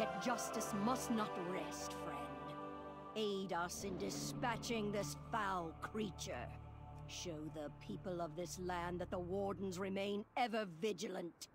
yet justice must not rest, friend. Aid us in dispatching this foul creature. Show the people of this land that the Wardens remain ever vigilant.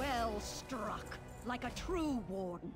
Well struck, like a true warden.